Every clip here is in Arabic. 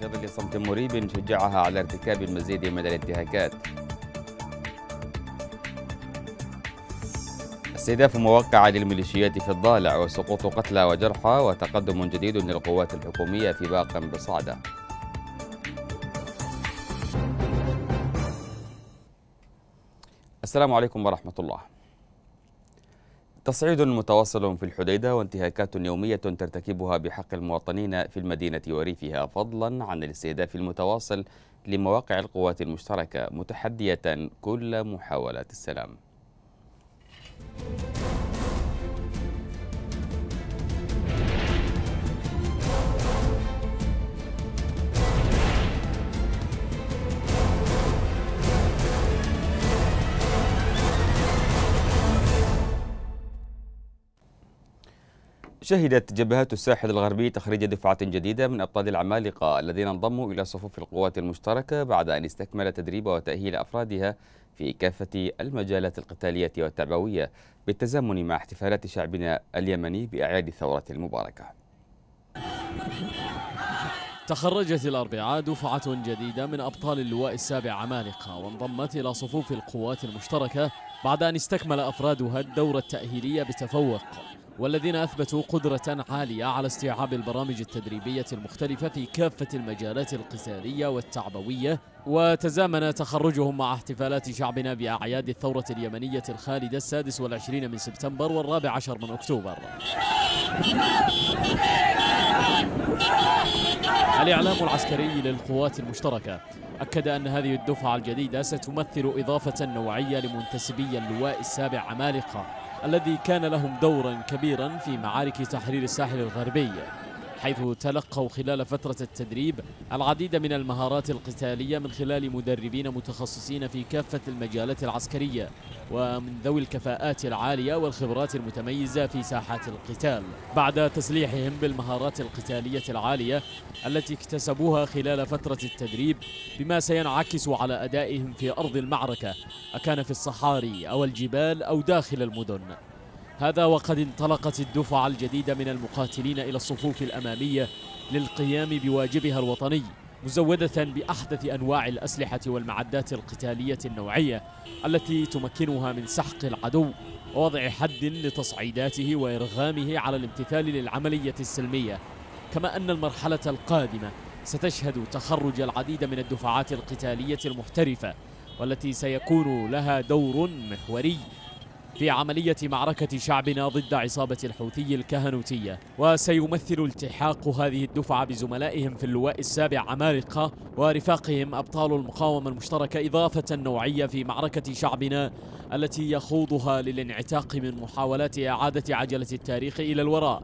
في ظل صمت مريب شجعها على ارتكاب المزيد من الانتهاكات. استهداف مواقع للميليشيات في الضالع وسقوط قتلى وجرحى وتقدم جديد للقوات الحكومية في باق بصعدة. السلام عليكم ورحمة الله. تصعيد متواصل في الحديدة وانتهاكات يومية ترتكبها بحق المواطنين في المدينة وريفها فضلا عن الاستهداف المتواصل لمواقع القوات المشتركة متحدية كل محاولات السلام. شهدت جبهات الساحل الغربي تخريج دفعة جديدة من أبطال العمالقة الذين انضموا إلى صفوف القوات المشتركة بعد أن استكمل تدريب وتأهيل أفرادها في كافة المجالات القتالية والتعبوية بالتزامن مع احتفالات شعبنا اليمني بأعياد الثورة المباركة. تخرجت الأربعاء دفعة جديدة من أبطال اللواء السابع عمالقة وانضمت إلى صفوف القوات المشتركة بعد أن استكمل أفرادها الدورة التأهيلية بتفوق. والذين أثبتوا قدرة عالية على استيعاب البرامج التدريبية المختلفة في كافة المجالات القتالية والتعبوية وتزامن تخرجهم مع احتفالات شعبنا بأعياد الثورة اليمنية الخالدة السادس والعشرين من سبتمبر والرابع عشر من أكتوبر. الإعلام العسكري للقوات المشتركة أكد أن هذه الدفعة الجديدة ستمثل إضافة نوعية لمنتسبي اللواء السابع عمالقة. الذي كان لهم دورا كبيرا في معارك تحرير الساحل الغربي. حيث تلقوا خلال فترة التدريب العديد من المهارات القتالية من خلال مدربين متخصصين في كافة المجالات العسكرية ومن ذوي الكفاءات العالية والخبرات المتميزة في ساحات القتال. بعد تسليحهم بالمهارات القتالية العالية التي اكتسبوها خلال فترة التدريب بما سينعكس على أدائهم في أرض المعركة أكان في الصحاري أو الجبال أو داخل المدن. هذا وقد انطلقت الدفعة الجديدة من المقاتلين إلى الصفوف الأمامية للقيام بواجبها الوطني مزودة بأحدث أنواع الأسلحة والمعدات القتالية النوعية التي تمكنها من سحق العدو ووضع حد لتصعيداته وإرغامه على الامتثال للعملية السلمية. كما أن المرحلة القادمة ستشهد تخرج العديد من الدفعات القتالية المحترفة والتي سيكون لها دور محوري في عملية معركة شعبنا ضد عصابة الحوثي الكهنوتية. وسيمثل التحاق هذه الدفعة بزملائهم في اللواء السابع عمالقة ورفاقهم أبطال المقاومة المشتركة إضافة نوعية في معركة شعبنا التي يخوضها للانعتاق من محاولات إعادة عجلة التاريخ إلى الوراء.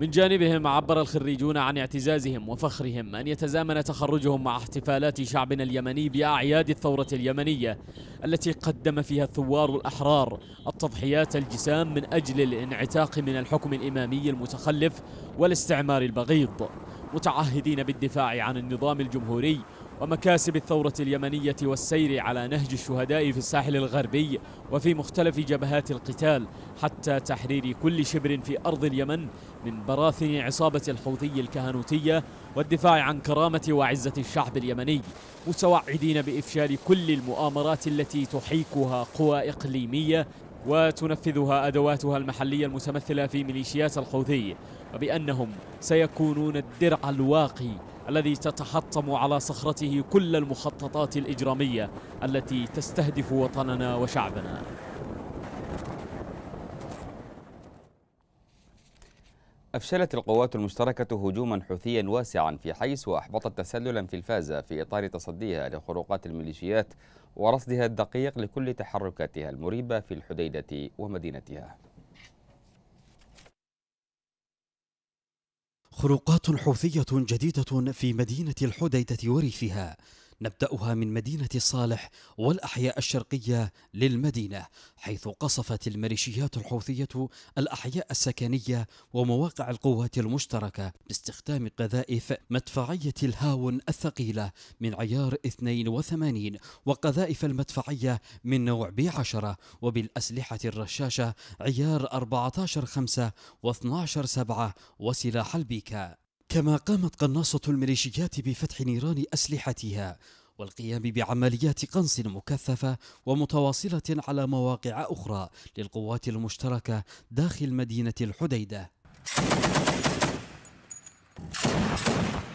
من جانبهم عبر الخريجون عن اعتزازهم وفخرهم أن يتزامن تخرجهم مع احتفالات شعبنا اليمني بأعياد الثورة اليمنية التي قدم فيها الثوار الأحرار التضحيات الجسام من أجل الانعتاق من الحكم الإمامي المتخلف والاستعمار البغيض. متعهدين بالدفاع عن النظام الجمهوري ومكاسب الثورة اليمنية والسير على نهج الشهداء في الساحل الغربي وفي مختلف جبهات القتال حتى تحرير كل شبر في أرض اليمن من براثن عصابة الحوثي الكهنوتية والدفاع عن كرامة وعزة الشعب اليمني متوعدين بإفشال كل المؤامرات التي تحيكها قوى إقليمية وتنفذها أدواتها المحلية المتمثلة في ميليشيات الحوثي وبأنهم سيكونون الدرع الواقي الذي تتحطم على صخرته كل المخططات الإجرامية التي تستهدف وطننا وشعبنا. أفشلت القوات المشتركة هجوما حوثيا واسعا في حيس وأحبطت تسللا في الفازة في إطار تصديها لخروقات الميليشيات ورصدها الدقيق لكل تحركاتها المريبة في الحديدة ومدينتها. خروقات حوثية جديدة في مدينة الحديدة وريفها. نبدأها من مدينة صالح والأحياء الشرقية للمدينة حيث قصفت الميليشيات الحوثية الأحياء السكنية ومواقع القوات المشتركة باستخدام قذائف مدفعية الهاون الثقيلة من عيار 82 وقذائف المدفعية من نوع بي 10 وبالأسلحة الرشاشة عيار 14 5 و12 7 وسلاح البيكا. كما قامت قناصة الميليشيات بفتح نيران أسلحتها والقيام بعمليات قنص مكثفة ومتواصلة على مواقع أخرى للقوات المشتركة داخل مدينة الحديدة.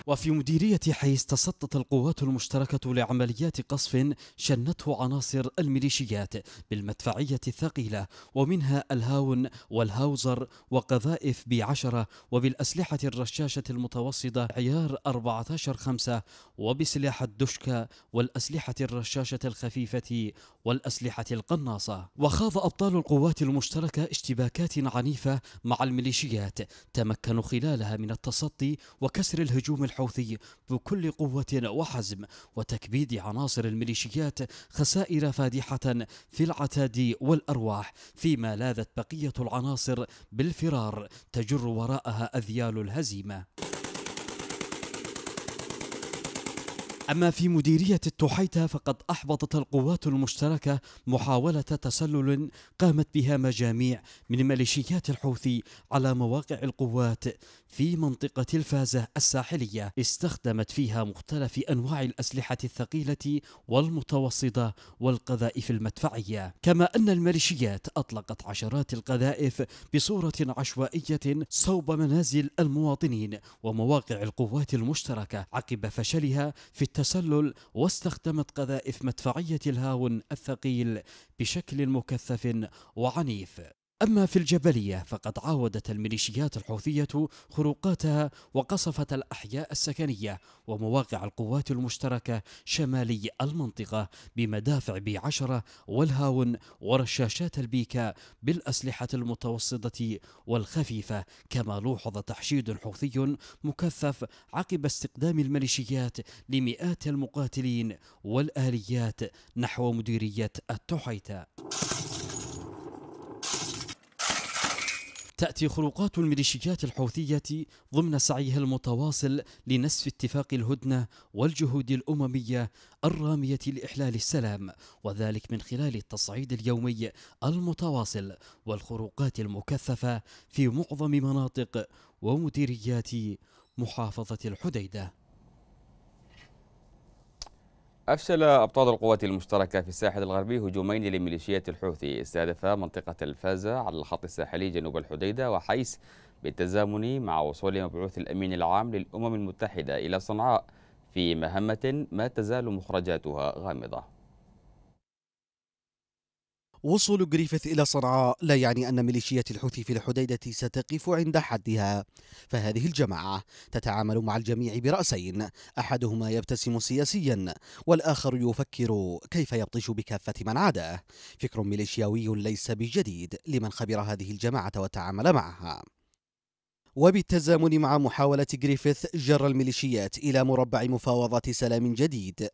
وفي مديرية حيث تصدت القوات المشتركة لعمليات قصف شنته عناصر الميليشيات بالمدفعية الثقيلة ومنها الهاون والهاوزر وقذائف بعشرة وبالأسلحة الرشاشة المتوسطة عيار 14 خمسة وبسلاح الدشكة والأسلحة الرشاشة الخفيفة والأسلحة القناصة. وخاض أبطال القوات المشتركة اشتباكات عنيفة مع الميليشيات تمكنوا خلالها من التصدي وكسر الهجوم الحوثي بكل قوة وحزم وتكبيد عناصر الميليشيات خسائر فادحة في العتاد والأرواح فيما لاذت بقية العناصر بالفرار تجر وراءها أذيال الهزيمة. أما في مديرية التحيتة فقد أحبطت القوات المشتركة محاولة تسلل قامت بها مجاميع من ميليشيات الحوثي على مواقع القوات في منطقة الفازة الساحلية. استخدمت فيها مختلف أنواع الأسلحة الثقيلة والمتوسطة والقذائف المدفعية. كما أن الميليشيات أطلقت عشرات القذائف بصورة عشوائية صوب منازل المواطنين ومواقع القوات المشتركة عقب فشلها في التسلل واستخدمت قذائف مدفعية الهاون الثقيل بشكل مكثف وعنيف. أما في الجبلية فقد عاودت الميليشيات الحوثية خروقاتها وقصفت الأحياء السكنية ومواقع القوات المشتركة شمالي المنطقة بمدافع بي عشرة والهاون ورشاشات البيكا بالأسلحة المتوسطة والخفيفة كما لوحظ تحشيد حوثي مكثف عقب استقدام الميليشيات لمئات المقاتلين والآليات نحو مديرية التحيتة تأتي خروقات الميليشيات الحوثية ضمن سعيها المتواصل لنسف اتفاق الهدنة والجهود الأممية الرامية لإحلال السلام وذلك من خلال التصعيد اليومي المتواصل والخروقات المكثفة في معظم مناطق ومديريات محافظة الحديدة. أفشل أبطال القوات المشتركة في الساحل الغربي هجومين لميليشيات الحوثي. استهدفا منطقة الفازة على الخط الساحلي جنوب الحديدة وحيس بالتزامن مع وصول مبعوث الأمين العام للأمم المتحدة إلى صنعاء في مهمة ما تزال مخرجاتها غامضة. وصول جريفيث إلى صنعاء لا يعني أن ميليشيات الحوثي في الحديدة ستقف عند حدها. فهذه الجماعة تتعامل مع الجميع برأسين. أحدهما يبتسم سياسيا والآخر يفكر كيف يبطش بكافة من عاداه. فكر ميليشياوي ليس بجديد لمن خبر هذه الجماعة وتعامل معها. وبالتزامن مع محاولة جريفيث جر الميليشيات إلى مربع مفاوضات سلام جديد.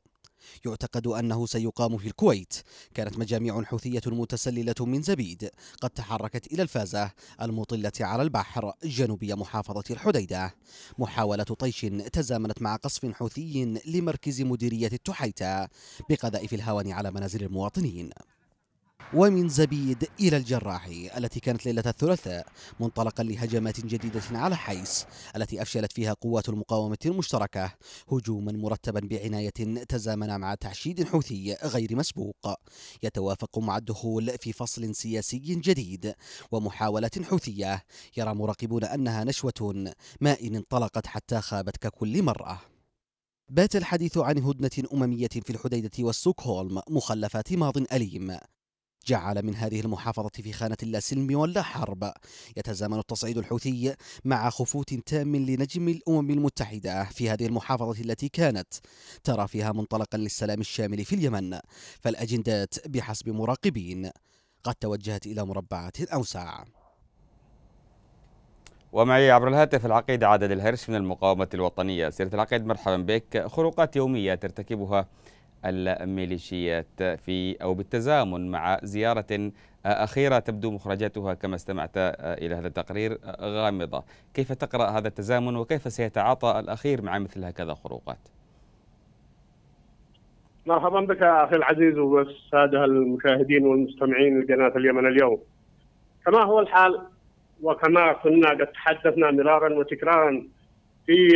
يعتقد أنه سيقام في الكويت. كانت مجاميع حوثية متسللة من زبيد. قد تحركت إلى الفازة المطلة على البحر جنوبي محافظة الحديدة. محاولة طيش تزامنت مع قصف حوثي لمركز مديرية التحيتة بقذائف الهوان على منازل المواطنين. ومن زبيد إلى الجراحي التي كانت ليلة الثلاثاء منطلقا لهجمات جديدة على حيس التي أفشلت فيها قوات المقاومة المشتركة هجوما مرتبا بعناية تزامن مع تحشيد حوثي غير مسبوق. يتوافق مع الدخول في فصل سياسي جديد ومحاولة حوثية يرى مراقبون أنها نشوة ما إن انطلقت حتى خابت ككل مرة. بات الحديث عن هدنة أممية في الحديدة وستوكهولم مخلفات ماض أليم. جعل من هذه المحافظة في خانة لا سلم ولا حرب. يتزامن التصعيد الحوثي مع خفوت تام لنجم الأمم المتحدة في هذه المحافظة التي كانت ترى فيها منطلقا للسلام الشامل في اليمن فالأجندات بحسب مراقبين قد توجهت إلى مربعات أوسع ومعي عبر الهاتف العقيد عادل الهرش من المقاومة الوطنية سيرة العقيد مرحبا بك خروقات يومية ترتكبها الميليشيات في أو بالتزامن مع زيارة أخيرة تبدو مخرجاتها كما استمعت إلى هذا التقرير غامضة. كيف تقرأ هذا التزامن وكيف سيتعاطى الأخير مع مثل هكذا خروقات؟ مرحبا بك أخي العزيز والسادة المشاهدين والمستمعين لقناة اليمن اليوم. كما هو الحال وكما كنا قد تحدثنا مرارا وتكرارا في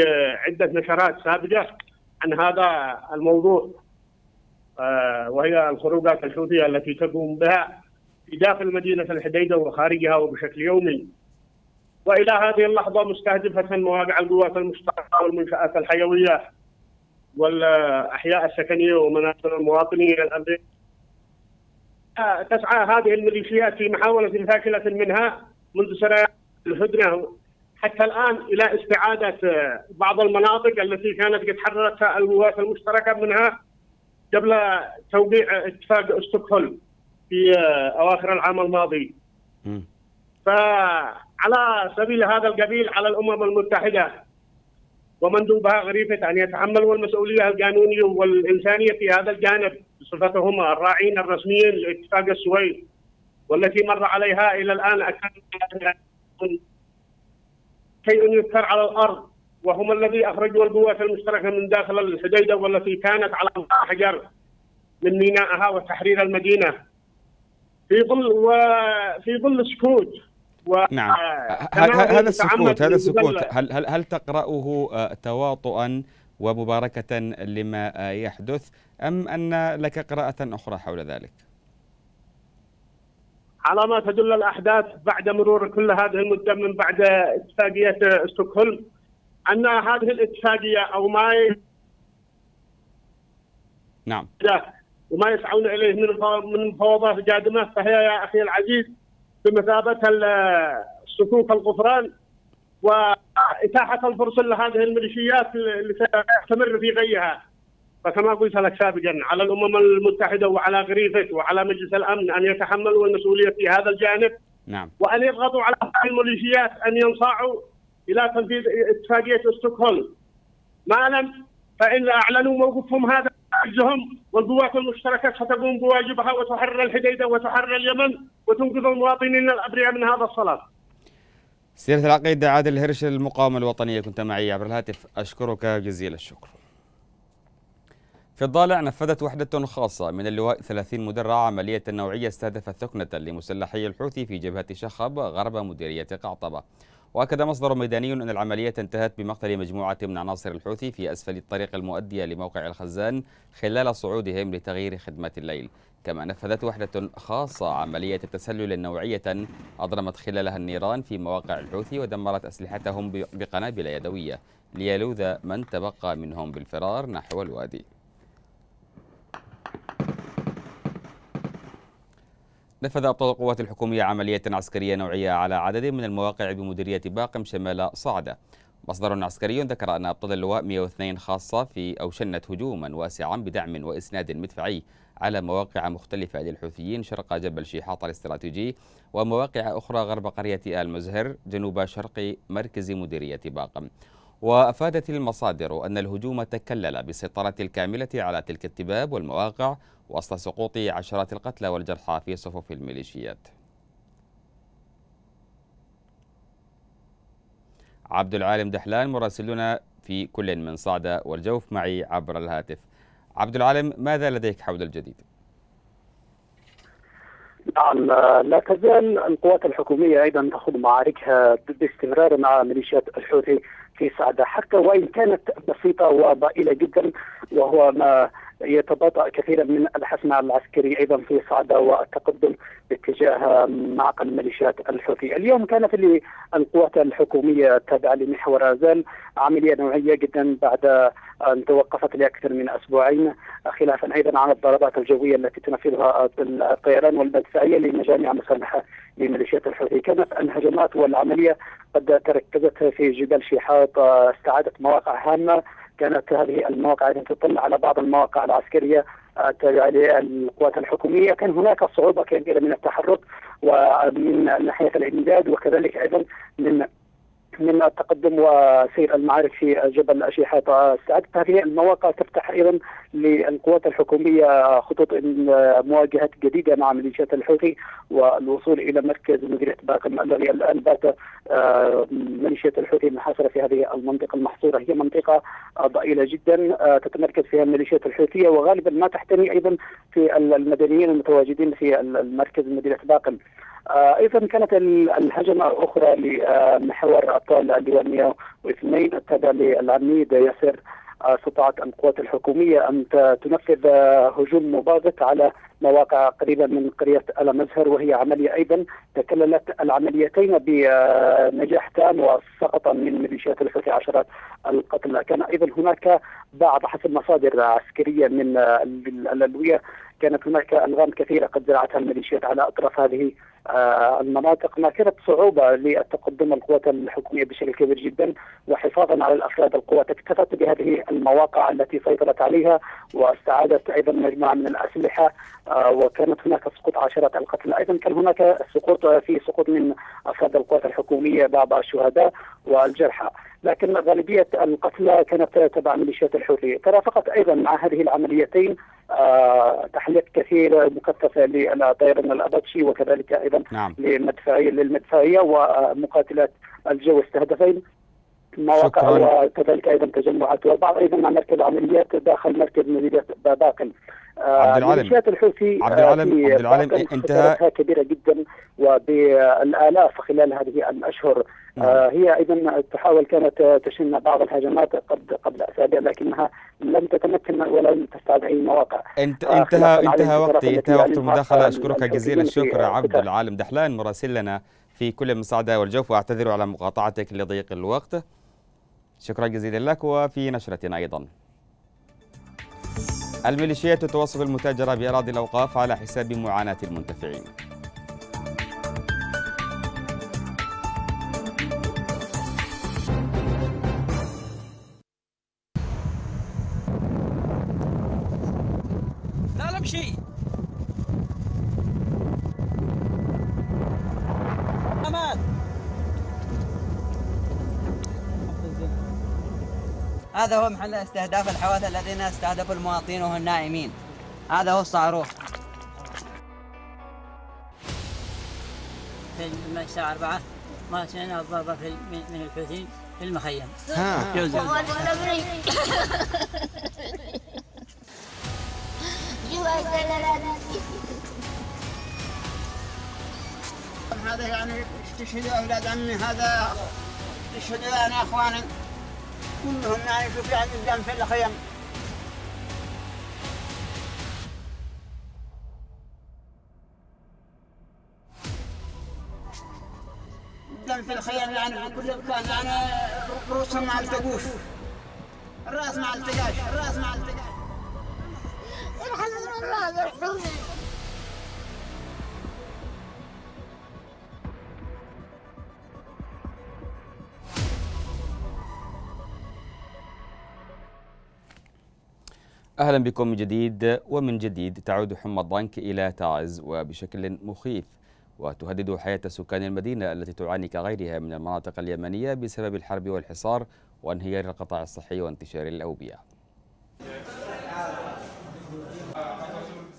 عدة نشرات سابقة عن هذا الموضوع وهي الخروجات الحوثية التي تقوم بها في داخل مدينة الحديدة وخارجها وبشكل يومي. وإلى هذه اللحظة مستهدفة مواقع القوات المشتركه والمنشآت الحيوية والأحياء السكنية ومنازل المواطنين تسعى هذه الميليشيات في محاولة فاشله منها منذ سنوات الهدنة حتى الآن إلى استعادة بعض المناطق التي كانت قد حررتها القوات المشتركة منها قبل توقيع اتفاق ستوكهولم في أواخر العام الماضي. فعلى سبيل هذا القبيل على الأمم المتحدة ومندوبها غريفه أن يتحملوا المسؤوليه القانونية والإنسانية في هذا الجانب بصفتهم الراعين الرسميين لاتفاق السويد والتي مر عليها إلى الآن أكثر شيء يذكر على الأرض. وهم الذي أخرجوا القوات المشتركة من داخل الحديدة والتي كانت على حجر من مينائها وتحرير المدينة. في ظل وفي ظل سكوت و نعم. هذا السكوت هذا السكوت هل هل هل تقرأه تواطؤا ومباركة لما يحدث أم أن لك قراءة أخرى حول ذلك؟ على ما تدل الأحداث بعد مرور كل هذه المدة من بعد اتفاقية ستوكهولم أن هذه الاتفاقية أو ما ي... نعم. وما يسعون إليه من من مفاوضات قادمة فهي يا أخي العزيز بمثابة صكوك الغفران واتاحه الفرصة لهذه الميليشيات اللي تستمر في غيها. فكما قلت لك سابقا على الأمم المتحدة وعلى غريفه وعلى مجلس الأمن أن يتحملوا المسؤولية في هذا الجانب نعم. وأن يضغطوا على هذه الميليشيات أن ينصاعوا إلى تنفيذ اتفاقية ستوكهولم. ما لم فإن أعلنوا موقفهم هذا عجزهم والقوات المشتركة ستقوم بواجبها وتحرر الحديده وتحرر اليمن وتنقذ المواطنين الأبرياء من هذا الصلاة. سيرة العقيدة عادل هرش المقاومة الوطنية كنت معي عبر الهاتف. أشكرك جزيل الشكر. في الضالع نفذت وحدة خاصة من اللواء 30 مدرع عملية نوعية استهدفت ثكنة لمسلحي الحوثي في جبهة شخب غرب مديرية قعطبة وأكد مصدر ميداني أن العملية انتهت بمقتل مجموعة من عناصر الحوثي في أسفل الطريق المؤدية لموقع الخزان خلال صعودهم لتغيير خدمة الليل. كما نفذت وحدة خاصة عملية تسلل نوعية أضرمت خلالها النيران في مواقع الحوثي ودمرت أسلحتهم بقنابل يدوية ليلوذ من تبقى منهم بالفرار نحو الوادي. نفذ أبطال القوات الحكومية عملية عسكرية نوعية على عدد من المواقع بمديرية باقم شمال صعدة. مصدر عسكري ذكر أن أبطال اللواء 102 خاصة في أو شنت هجوما واسعا بدعم وإسناد مدفعي على مواقع مختلفة للحوثيين شرق جبل شيحاط الاستراتيجي ومواقع أخرى غرب قرية آل مزهر جنوب شرق مركز مديرية باقم. وأفادت المصادر أن الهجوم تكلل بالسيطرة الكاملة على تلك التباب والمواقع وسط سقوط عشرات القتلى والجرحى في صفوف الميليشيات عبد العالم دحلان مراسلنا في كل من صعدة والجوف معي عبر الهاتف عبد العالم ماذا لديك حول الجديد؟ نعم لا تزال القوات الحكومية أيضا تخوض معاركها باستمرار مع ميليشيات الحوثي في صعدة حتى وإن كانت بسيطة وضئيلة جدا وهو ما يتباطأ كثيرا من الحسم العسكري أيضا في صعده والتقدم باتجاه معقل ميليشيات الحوثي، اليوم كانت للقوات الحكومية التابعه لمحور آزال عملية نوعية جدا بعد أن توقفت لأكثر من أسبوعين خلافا أيضا عن الضربات الجوية التي تنفذها الطيران والمدفعية لمجاميع مسلحه لميليشيات الحوثي، كانت الهجمات والعملية قد تركزت في جبال شيحاط استعادت مواقع هامة كانت هذه المواقع تطل على بعض المواقع العسكرية التابعه للقوات الحكومية. كان هناك صعوبة كبيرة من التحرك ومن ناحية الإمداد وكذلك أيضا من من التقدم وسير المعارك في جبل أشيحات استعادت هذه المواقع تفتح أيضا للقوات الحكومية خطوط مواجهات جديدة مع ميليشيات الحوثي والوصول إلى مركز مديرية باقم الذي الآن بات آه، ميليشيات الحوثي محاصرة في هذه المنطقة المحصورة. هي منطقة ضئيلة جدا آه، تتمركز فيها الميليشيات الحوثية وغالبا ما تحتمي أيضا في المدنيين المتواجدين في المركز باقل آه، أيضا كانت الهجمة الأخرى لمحور ابطال اللواء 102 التابع للعميد ياسر استطاعت القوات الحكومية أن تنفذ هجوم مباغت على مواقع قريبة من قرية المزهر وهي عملية أيضا تكللت العمليتين بنجاح تام وسقط من ميليشيات الحوثي عشرات القتلى، كان أيضا هناك بعض حسب مصادر عسكرية من الألوية كانت هناك ألغام كثيرة قد زرعتها الميليشيات على أطراف هذه آه، المناطق ما كانت صعوبة للتقدم القوات الحكومية بشكل كبير جدا وحفاظا على الأفراد القوات اكتفت بهذه المواقع التي سيطرت عليها واستعادت أيضا مجموعة من الأسلحة آه، وكانت هناك سقوط عشرات القتلى. أيضا كان هناك سقوط في سقوط من أفراد القوات الحكومية بعض الشهداء والجرحى. لكن غالبية القتلى كانت تبع ميليشيات الحوثي ترافقت أيضا مع هذه العمليتين آه تحليق كثير مكثفة للطيران الأباتشي وكذلك أيضا نعم. للمدفعية للمدفعية ومقاتلات الجو استهدفين مواقع وكذلك أيضا تجمعات وبعض أيضا مركز عمليات داخل مركز مدينه باقل عبد العالم. ميليشيات الحوثي عبد العالم عبد العالم انتهى. كبيرة جدا وبالآلاف خلال هذه الأشهر. نعم. آه هي أيضا تحاول كانت تشن بعض الهجمات قبل قبل أسابيع لكنها لم تتمكن ولم تستعد اي مواقع. انت آه انتهى انتهى وقتي. انتهى وقت المداخلة. أشكرك جزيل الشكر عبد العالم. دحلان مراسلنا في كل المساعدة والجوف وأعتذر على مقاطعتك لضيق الوقت. شكرا جزيلا لك وفي نشرتنا أيضا. الميليشيات توصف المتاجرة بأراضي الأوقاف على حساب معاناة المنتفعين. هذا هو محل استهداف الحواث الذين استهدفوا المواطنين وهم نائمين. هذا هو الصاروخ. في الساعة 4 ما سمعنا الضربة في من الحوثيين في المخيم. ها. هذا يعني استشهدوا أولاد عمي هذا استشهدوا يعني أخواني. كلهم يعني شوف يعني الدم في الخيم الدم في الخيم يعني كل كان يعني رؤوسهم ما التقوش الرأس ما التقاش الرأس ما التقاش الحمد لله أهلا بكم من جديد ومن جديد. تعود حمى الضنك إلى تعز وبشكل مخيف وتهدد حياة سكان المدينة التي تعاني كغيرها من المناطق اليمنية بسبب الحرب والحصار وانهيار القطاع الصحي وانتشار الأوبئة.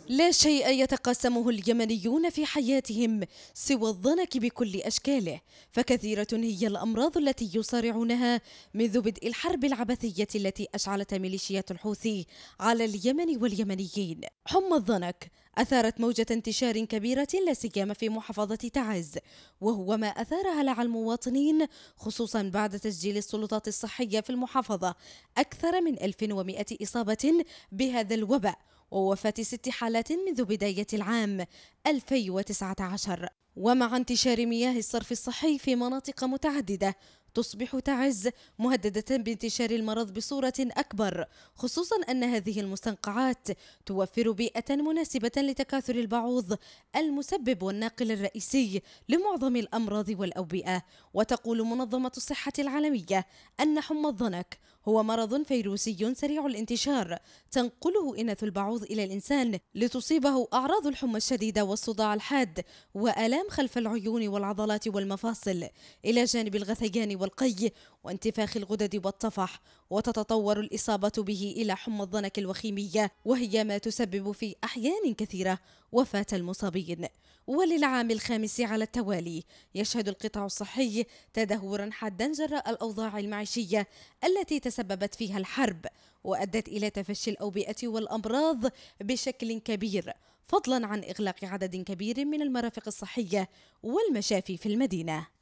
لا شيء يتقاسمه اليمنيون في حياتهم سوى الضنك بكل أشكاله فكثيرة هي الأمراض التي يصارعونها منذ بدء الحرب العبثية التي أشعلت ميليشيات الحوثي على اليمن واليمنيين. حمى الضنك أثارت موجة انتشار كبيرة لا سيما في محافظة تعز وهو ما أثار هلع المواطنين خصوصا بعد تسجيل السلطات الصحية في المحافظة أكثر من 1100 إصابة بهذا الوباء. ووفاة ست حالات منذ بداية العام 2019 ومع انتشار مياه الصرف الصحي في مناطق متعددة تصبح تعز مهددة بانتشار المرض بصورة أكبر خصوصا أن هذه المستنقعات توفر بيئة مناسبة لتكاثر البعوض المسبب والناقل الرئيسي لمعظم الأمراض والأوبئة. وتقول منظمة الصحة العالمية أن حمى الضنك هو مرض فيروسي سريع الانتشار تنقله إناث البعوض إلى الإنسان لتصيبه أعراض الحمى الشديدة والصداع الحاد وآلام خلف العيون والعضلات والمفاصل. إلى جانب الغثيان والقي وانتفاخ الغدد والطفح وتتطور الإصابة به إلى حمى الضنك الوخيمية وهي ما تسبب في أحيان كثيرة وفاة المصابين. وللعام الخامس على التوالي يشهد القطاع الصحي تدهورا حادا جراء الأوضاع المعيشية التي تسببت فيها الحرب وأدت إلى تفشي الأوبئة والأمراض بشكل كبير فضلا عن إغلاق عدد كبير من المرافق الصحية والمشافي في المدينة.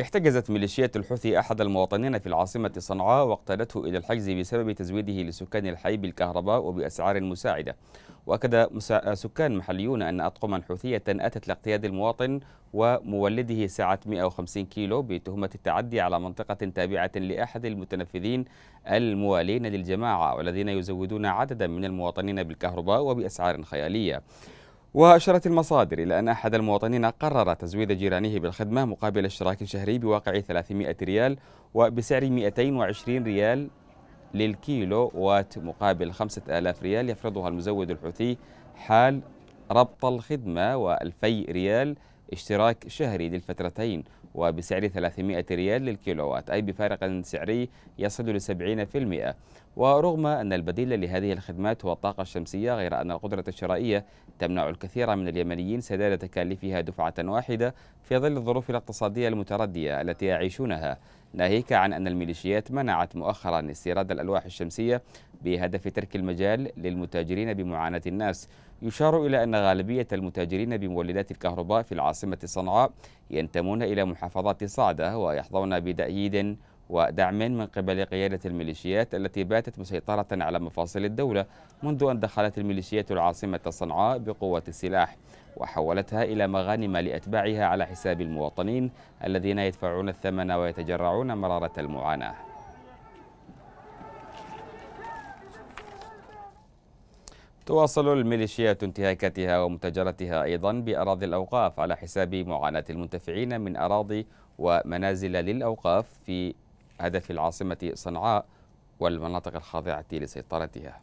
احتجزت ميليشيات الحوثي أحد المواطنين في العاصمة صنعاء واقتادته إلى الحجز بسبب تزويده لسكان الحي بالكهرباء وبأسعار مساعدة. وأكد سكان محليون أن أطقما حوثية أتت لاقتياد المواطن ومولده سعة 150 كيلو بتهمة التعدي على منطقة تابعة لأحد المتنفذين الموالين للجماعة والذين يزودون عددا من المواطنين بالكهرباء وبأسعار خيالية. وأشارت المصادر إلى أن أحد المواطنين قرر تزويد جيرانه بالخدمة مقابل اشتراك شهري بواقع 300 ريال وبسعر 220 ريال للكيلو وات مقابل 5000 ريال. يفرضها المزود الحوثي حال ربط الخدمة و2000 ريال اشتراك شهري للفترتين وبسعر 300 ريال للكيلووات أي بفارق سعري يصل ل 70% ورغم أن البديل لهذه الخدمات هو الطاقة الشمسية غير أن القدرة الشرائية تمنع الكثير من اليمنيين سداد تكاليفها دفعة واحدة في ظل الظروف الاقتصادية المتردية التي يعيشونها. ناهيك عن أن الميليشيات منعت مؤخرا استيراد الألواح الشمسية بهدف ترك المجال للمتاجرين بمعاناة الناس. يشار إلى أن غالبية المتاجرين بمولدات الكهرباء في العاصمة صنعاء ينتمون إلى محافظات صعدة ويحظون بدأييد ودعم من قبل قيادة الميليشيات التي باتت مسيطرة على مفاصل الدولة منذ أن دخلت الميليشيات العاصمة صنعاء بقوة السلاح وحولتها إلى مغانم لأتباعها على حساب المواطنين الذين يدفعون الثمن ويتجرعون مرارة المعاناة. تواصل الميليشيات انتهاكاتها ومتاجرتها أيضا بأراضي الأوقاف على حساب معاناة المنتفعين من أراضي ومنازل للأوقاف في هدف العاصمة صنعاء والمناطق الخاضعة لسيطرتها.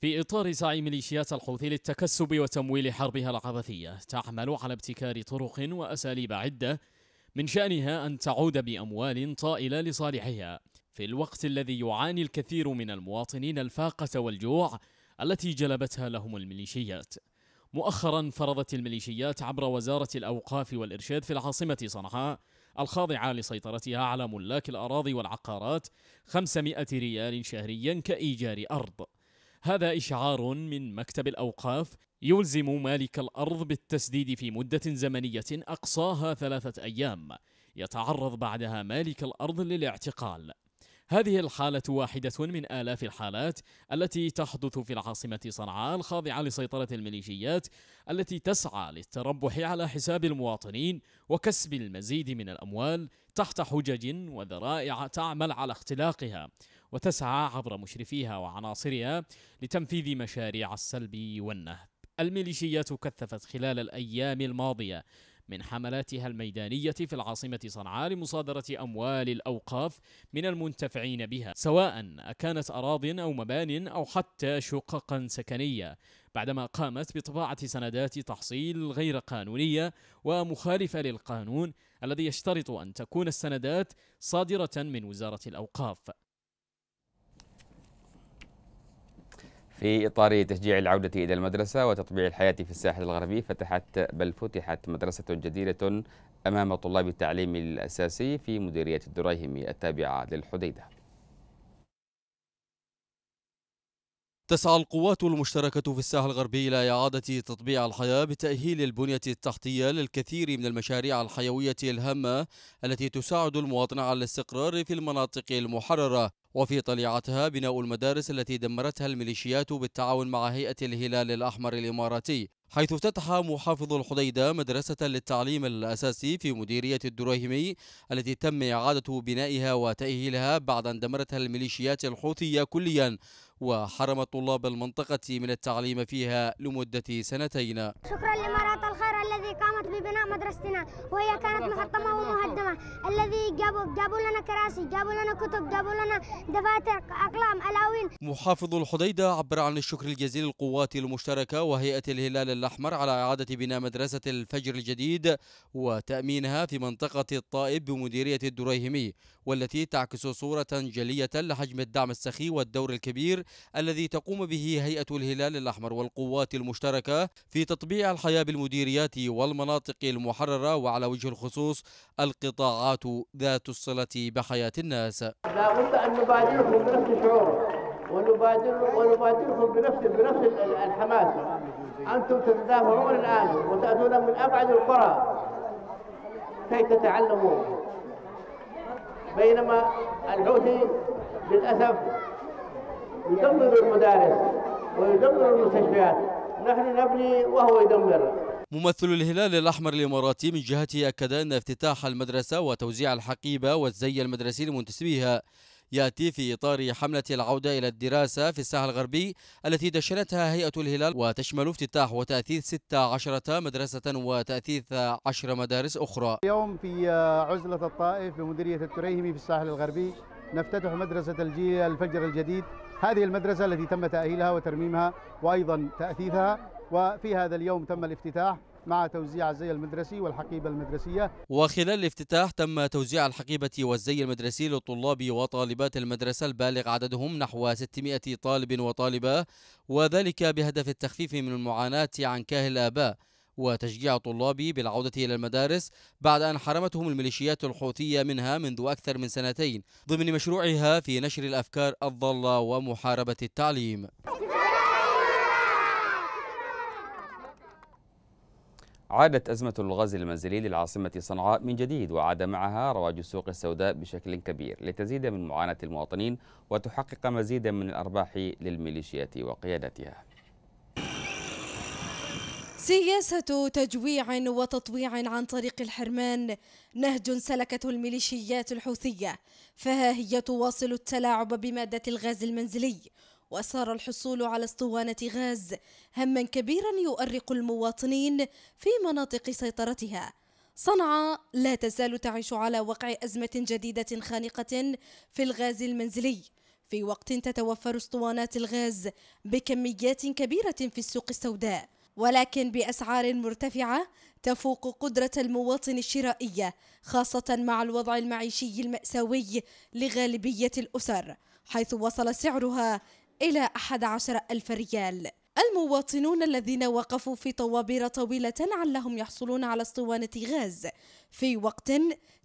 في إطار سعي ميليشيات الحوثي للتكسب وتمويل حربها العبثية تعمل على ابتكار طرق وأساليب عدة من شأنها أن تعود بأموال طائلة لصالحها. في الوقت الذي يعاني الكثير من المواطنين الفاقة والجوع التي جلبتها لهم الميليشيات. مؤخرا فرضت الميليشيات عبر وزارة الأوقاف والإرشاد في العاصمة صنعاء الخاضعة لسيطرتها على ملاك الأراضي والعقارات 500 ريال شهريا كإيجار أرض. هذا إشعار من مكتب الأوقاف يلزم مالك الأرض بالتسديد في مدة زمنية أقصاها ثلاثة أيام. يتعرض بعدها مالك الأرض للاعتقال. هذه الحالة واحدة من آلاف الحالات التي تحدث في العاصمة صنعاء الخاضعة لسيطرة الميليشيات التي تسعى للتربح على حساب المواطنين وكسب المزيد من الأموال تحت حجج وذرائع تعمل على اختلاقها وتسعى عبر مشرفيها وعناصرها لتنفيذ مشاريع السلب والنهب. الميليشيات كثفت خلال الأيام الماضية من حملاتها الميدانية في العاصمة صنعاء لمصادرة أموال الأوقاف من المنتفعين بها سواء كانت أراض أو مبان أو حتى شققا سكنية بعدما قامت بطباعة سندات تحصيل غير قانونية ومخالفة للقانون الذي يشترط أن تكون السندات صادرة من وزارة الأوقاف. في إطار تشجيع العودة إلى المدرسة وتطبيع الحياة في الساحل الغربي فتحت بل فتحت مدرسة جديدة أمام طلاب التعليم الأساسي في مديرية الدرايهمي التابعة للحديدة. تسعى القوات المشتركة في الساحل الغربي إلى إعادة تطبيع الحياة بتأهيل البنية التحتية للكثير من المشاريع الحيوية الهامة التي تساعد المواطن على الاستقرار في المناطق المحررة وفي طليعتها بناء المدارس التي دمرتها الميليشيات بالتعاون مع هيئة الهلال الأحمر الإماراتي حيث افتتح محافظ الحديدة مدرسة للتعليم الأساسي في مديرية الدريهمي التي تم إعادة بنائها وتأهيلها بعد أن دمرتها الميليشيات الحوثية كليا. وحرم طلاب المنطقة من التعليم فيها لمدة سنتين. شكرا الذي قامت ببناء مدرستنا وهي كانت محطمة ومهدمة. الذي جابوا جابوا لنا كراسي جابوا لنا كتب جابوا لنا دفاتر أقلام ألاوين محافظ الحديدة عبر عن الشكر الجزيل للقوات المشتركة وهيئة الهلال الأحمر على إعادة بناء مدرسة الفجر الجديد وتأمينها في منطقة الطائب بمديرية الدريهمي والتي تعكس صورة جلية لحجم الدعم السخي والدور الكبير الذي تقوم به هيئة الهلال الأحمر والقوات المشتركة في تطبيع الحياة بالمديريات والمناطق المحررة وعلى وجه الخصوص القطاعات ذات الصلة بحياة الناس. لا بد أن نبادرهم بنفس الشعور ونبادر ونبادرهم بنفس بنفس الحماس. أنتم تتدافعون الآن وتأتون من أبعد القرى كي تتعلموا. بينما الحوثي للأسف يدمر المدارس ويدمر المستشفيات. نحن نبني وهو يدمر. ممثل الهلال الأحمر الإماراتي من جهته أكد أن افتتاح المدرسة وتوزيع الحقيبة والزي المدرسي لمنتسبيها يأتي في إطار حملة العودة إلى الدراسة في الساحل الغربي التي دشنتها هيئة الهلال وتشمل افتتاح وتأثيث 16 مدرسة وتأثيث 10 مدارس أخرى. اليوم في عزلة الطائف بمديرية التريهمي في الساحل الغربي نفتتح مدرسة الجيل الفجر الجديد. هذه المدرسة التي تم تأهيلها وترميمها وأيضا تأثيثها وفي هذا اليوم تم الافتتاح مع توزيع الزي المدرسي والحقيبة المدرسية. وخلال الافتتاح تم توزيع الحقيبة والزي المدرسي لطلاب وطالبات المدرسة البالغ عددهم نحو 600 طالب وطالبة وذلك بهدف التخفيف من المعاناة عن كاهل الآباء وتشجيع طلابي بالعودة إلى المدارس بعد أن حرمتهم الميليشيات الحوثية منها منذ أكثر من سنتين ضمن مشروعها في نشر الأفكار الضالة ومحاربة التعليم. عادت أزمة الغاز المنزلي للعاصمة صنعاء من جديد وعاد معها رواج السوق السوداء بشكل كبير لتزيد من معاناة المواطنين وتحقق مزيدا من الأرباح للميليشيات وقيادتها. سياسة تجويع وتطويع عن طريق الحرمان. نهج سلكته الميليشيات الحوثية فها هي تواصل التلاعب بمادة الغاز المنزلي. وصار الحصول على اسطوانة غاز هما كبيرا يؤرق المواطنين في مناطق سيطرتها. صنعاء لا تزال تعيش على وقع أزمة جديدة خانقة في الغاز المنزلي. في وقت تتوفر اسطوانات الغاز بكميات كبيرة في السوق السوداء ولكن بأسعار مرتفعة تفوق قدرة المواطن الشرائية خاصة مع الوضع المعيشي المأساوي لغالبية الأسر حيث وصل سعرها إلى 11 ألف ريال. المواطنون الذين وقفوا في طوابير طويلة علهم يحصلون على اسطوانة غاز. في وقت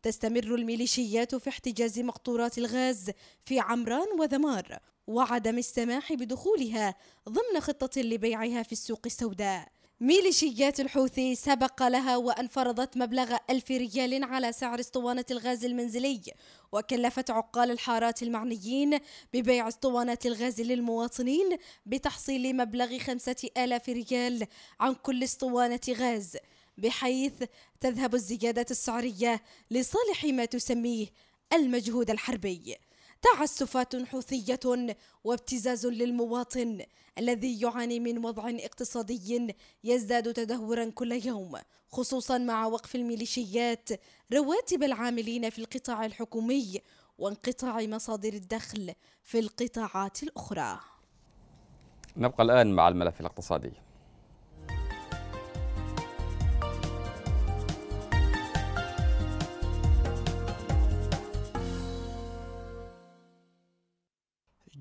تستمر الميليشيات في احتجاز مقطورات الغاز في عمران وذمار وعدم السماح بدخولها ضمن خطة لبيعها في السوق السوداء. ميليشيات الحوثي سبق لها وأن فرضت مبلغ ألف ريال على سعر اسطوانة الغاز المنزلي وكلفت عقال الحارات المعنيين ببيع اسطوانات الغاز للمواطنين بتحصيل مبلغ خمسة آلاف ريال عن كل اسطوانة غاز بحيث تذهب الزيادة السعرية لصالح ما تسميه المجهود الحربي. تعسفات حوثية وابتزاز للمواطن الذي يعاني من وضع اقتصادي يزداد تدهورا كل يوم خصوصا مع وقف الميليشيات رواتب العاملين في القطاع الحكومي وانقطاع مصادر الدخل في القطاعات الأخرى. نبقى الآن مع الملف الاقتصادي.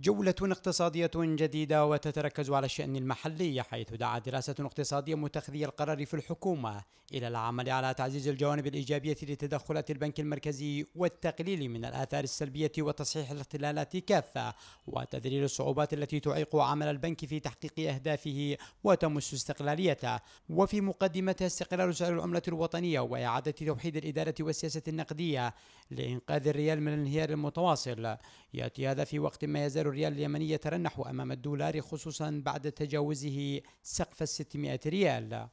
جولة اقتصادية جديدة وتتركز على الشأن المحلي حيث دعا دراسة اقتصادية متخذي القرار في الحكومة إلى العمل على تعزيز الجوانب الإيجابية لتدخلات البنك المركزي والتقليل من الآثار السلبية وتصحيح الاختلالات كافة وتذليل الصعوبات التي تعيق عمل البنك في تحقيق أهدافه وتمس استقلاليته. وفي مقدمتها استقرار سعر العملة الوطنية وإعادة توحيد الإدارة والسياسة النقدية لإنقاذ الريال من الانهيار المتواصل. يأتي هذا في وقت ما يزال الريال اليمني يترنح أمام الدولار خصوصا بعد تجاوزه سقف الستمائة ريال.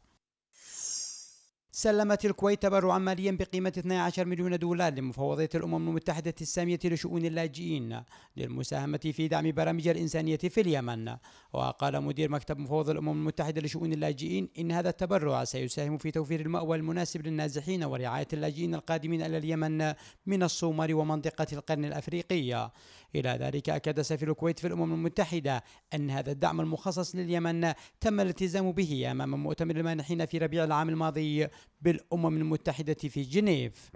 سلمت الكويت تبرعا ماليا بقيمة 12 مليون دولار لمفوضية الأمم المتحدة السامية لشؤون اللاجئين للمساهمة في دعم برامج الإنسانية في اليمن. وقال مدير مكتب مفوض الأمم المتحدة لشؤون اللاجئين إن هذا التبرع سيساهم في توفير المأوى المناسب للنازحين ورعاية اللاجئين القادمين إلى اليمن من الصومال ومنطقة القرن الأفريقية إلى ذلك أكد سفير الكويت في الأمم المتحدة أن هذا الدعم المخصص لليمن تم الالتزام به أمام مؤتمر المانحين في ربيع العام الماضي. بالأمم المتحدة في جنيف.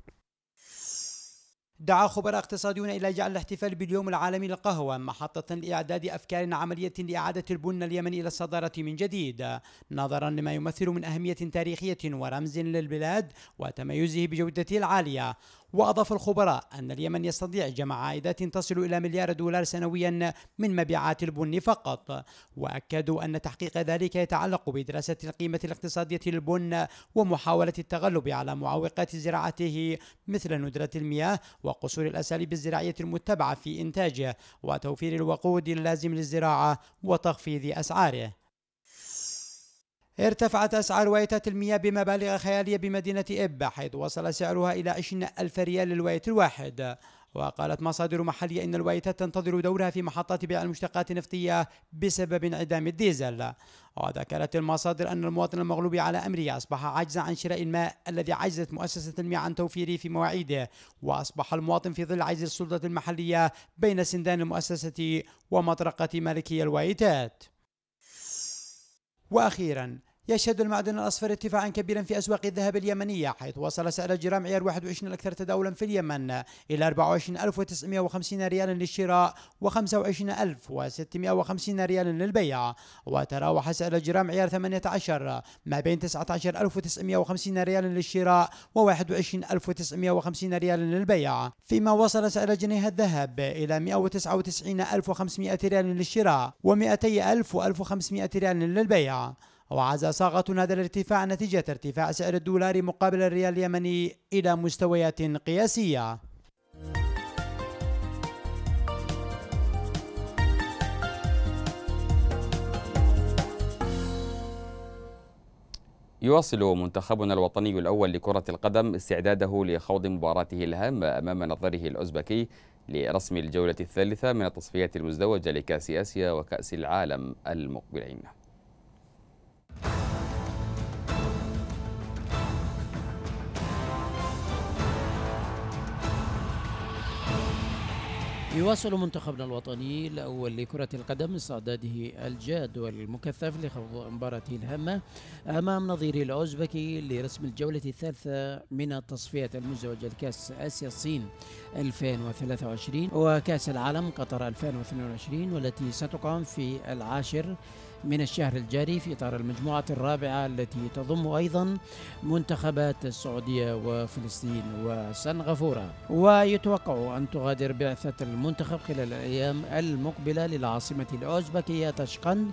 دعا خبراء اقتصاديون إلى جعل الاحتفال باليوم العالمي للقهوة محطة لإعداد أفكار عملية لإعادة البن اليمني إلى الصدارة من جديد نظرا لما يمثل من أهمية تاريخية ورمز للبلاد وتميزه بجودته العالية. وأضاف الخبراء أن اليمن يستطيع جمع عائدات تصل إلى مليار دولار سنويا من مبيعات البن فقط وأكدوا أن تحقيق ذلك يتعلق بدراسة القيمة الاقتصادية للبن ومحاولة التغلب على معوقات زراعته مثل ندرة المياه وقصور الأساليب الزراعية المتبعة في إنتاجه وتوفير الوقود اللازم للزراعة وتخفيض أسعاره. ارتفعت أسعار وايتات المياه بمبالغ خيالية بمدينة إبا حيث وصل سعرها إلى 20 ألف ريال للوايت الواحد. وقالت مصادر محلية إن الوايتات تنتظر دورها في محطات بيع المشتقات النفطية بسبب انعدام الديزل. وذكرت المصادر أن المواطن المغلوب على أمره أصبح عاجزا عن شراء الماء الذي عجزت مؤسسة المياه عن توفيره في مواعيده وأصبح المواطن في ظل عجز السلطة المحلية بين سندان المؤسسة ومطرقة مالكي الويتات وأخيرا يشهد المعدن الأصفر ارتفاعا كبيرا في أسواق الذهب اليمنية حيث وصل سعر الجرام عيار 21 الأكثر تداولا في اليمن إلى 24950 ريالا للشراء و25650 ريالا للبيع. وتراوح سعر الجرام عيار 18 ما بين 19950 ريالا للشراء و21950 ريالا للبيع. فيما وصل سعر جنيه الذهب إلى 199500 ريال للشراء و200 و1500 ريال للبيع. وعزى صاغة هذا الارتفاع نتيجة ارتفاع سعر الدولار مقابل الريال اليمني إلى مستويات قياسية. يواصل منتخبنا الوطني الأول لكرة القدم استعداده لخوض مباراته الهامة أمام نظره الأوزبكي لرسم الجولة الثالثة من التصفيات المزدوجة لكأس آسيا وكأس العالم المقبلين. يواصل منتخبنا الوطني الأول لكرة القدم استعداده الجاد والمكثف لخوض مباراته الهامة أمام نظيره الأوزبكي لرسم الجولة الثالثة من التصفيات المزدوجة لكأس آسيا الصين 2023 وكأس العالم قطر 2022 والتي ستقام في العاشر من الشهر الجاري في إطار المجموعة الرابعة التي تضم أيضا منتخبات السعودية وفلسطين وسنغافورة ويتوقع أن تغادر بعثة المنتخب خلال الأيام المقبلة للعاصمة الأوزبكية تشقند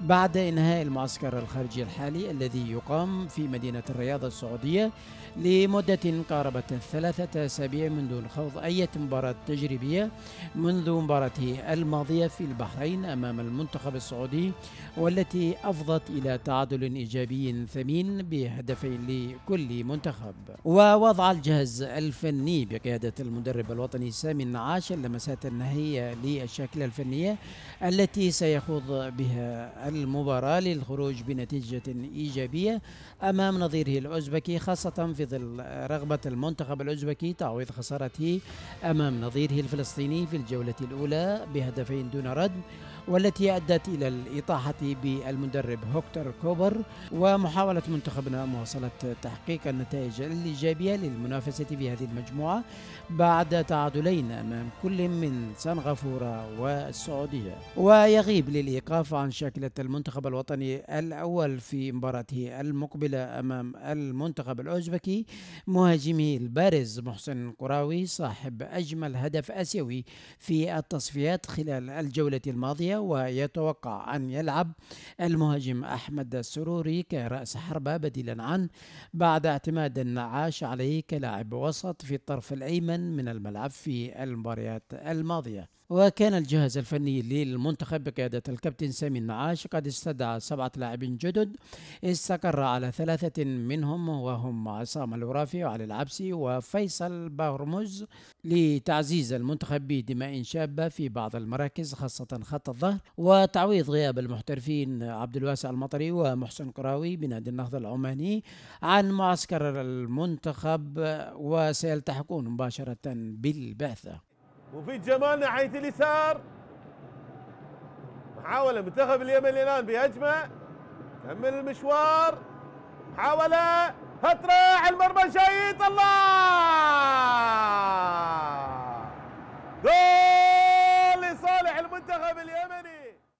بعد إنهاء المعسكر الخارجي الحالي الذي يقام في مدينة الرياض السعودية لمدة قاربت ثلاثة أسابيع من دون خوض أي مباراة تجريبية منذ مباراته الماضية في البحرين أمام المنتخب السعودي والتي أفضت إلى تعادل إيجابي ثمين بهدفين لكل منتخب. ووضع الجهاز الفني بقيادة المدرب الوطني سامي النعاش اللمسات النهائية للشكل الفنية التي سيخوض بها المباراة للخروج بنتيجة إيجابية أمام نظيره الأوزبكي خاصة ظل رغبة المنتخب الأوزبكي تعويض خسارته أمام نظيره الفلسطيني في الجولة الأولى بهدفين دون رد. والتي أدت إلى الإطاحة بالمدرب هوكتر كوبر ومحاولة منتخبنا مواصلة تحقيق النتائج الإيجابية للمنافسة في هذه المجموعة بعد تعادلين أمام كل من سنغافورة والسعودية. ويغيب للإيقاف عن شاكلة المنتخب الوطني الأول في مباراته المقبلة أمام المنتخب الأوزبكي مهاجمه البارز محسن قراوي صاحب أجمل هدف آسيوي في التصفيات خلال الجولة الماضية. ويتوقع أن يلعب المهاجم أحمد السروري كرأس حربة بديلا عنه بعد اعتماد النعاش عليه كلاعب وسط في الطرف الأيمن من الملعب في المباريات الماضية. وكان الجهاز الفني للمنتخب بقيادة الكابتن سامي النعاش قد استدعى سبعة لاعبين جدد. استقر على ثلاثة منهم وهم عصام الورافي وعلي العبسي وفيصل بهرمز لتعزيز المنتخب بدماء شابة في بعض المراكز خاصة خط الظهر وتعويض غياب المحترفين عبد الواسع المطري ومحسن قراوي بنادي النهضة العماني عن معسكر المنتخب وسيلتحقون مباشرة بالبعثة. وفي جمال ناحيه اليسار. محاولة منتخب اليمن الآن بهجمة. كمل المشوار. محاولة. على المرمى شيط الله! جول لصالح المنتخب اليمني!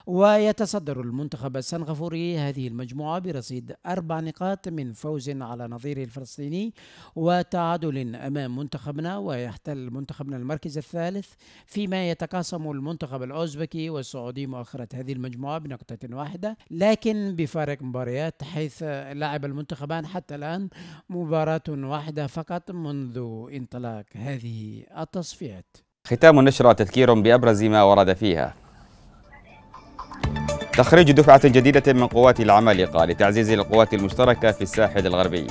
ويتصدر المنتخب السنغافوري هذه المجموعة برصيد أربع نقاط من فوز على نظيره الفلسطيني وتعادل أمام منتخبنا ويحتل منتخبنا المركز الثالث فيما يتقاسم المنتخب الأوزبكي والسعودي مؤخرة هذه المجموعة بنقطة واحدة لكن بفارق مباريات حيث لعب المنتخبان حتى الآن مباراة واحدة فقط منذ انطلاق هذه التصفيات. ختام النشرة تذكير بأبرز ما ورد فيها. تخريج دفعة جديدة من قوات العمالقة لتعزيز القوات المشتركة في الساحل الغربي.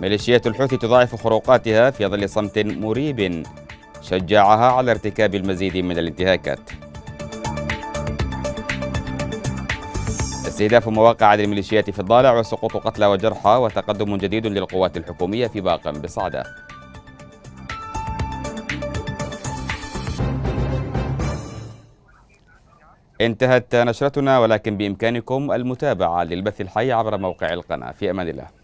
ميليشيات الحوثي تضاعف خروقاتها في ظل صمت مريب شجعها على ارتكاب المزيد من الانتهاكات. استهداف مواقع للميليشيات في الضالع وسقوط قتلى وجرحى وتقدم جديد للقوات الحكومية في باقم بصعدة. انتهت نشرتنا ولكن بإمكانكم المتابعة للبث الحي عبر موقع القناة. في أمان الله.